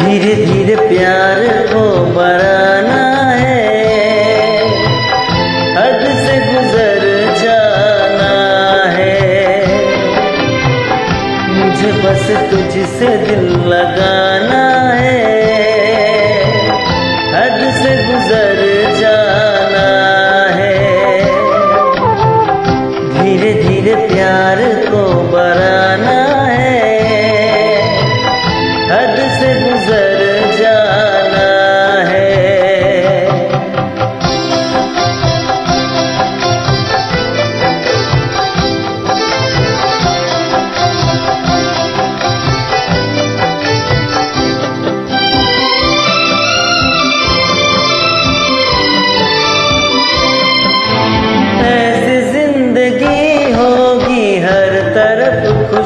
धीरे धीरे प्यार को बढ़ाना है। हद से गुजर जाना है। मुझे बस तुझसे दिल लगाना है। हद से गुजर जाना है। धीरे धीरे प्यार को बढ़ाना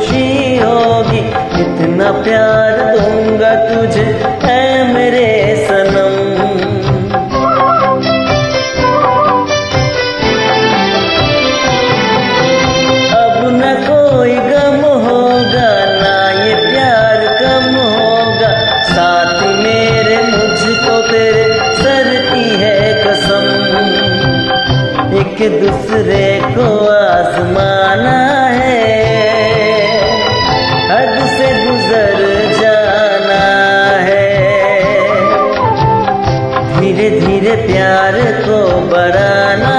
खुशी होगी। इतना प्यार दूँगा तुझे, है मेरे सनम। अब न कोई गम होगा, ना ये प्यार कम होगा। साथ मेरे, मुझको तेरे सर की है कसम। एक दूसरे को आजमाना प्यार को बढ़ाना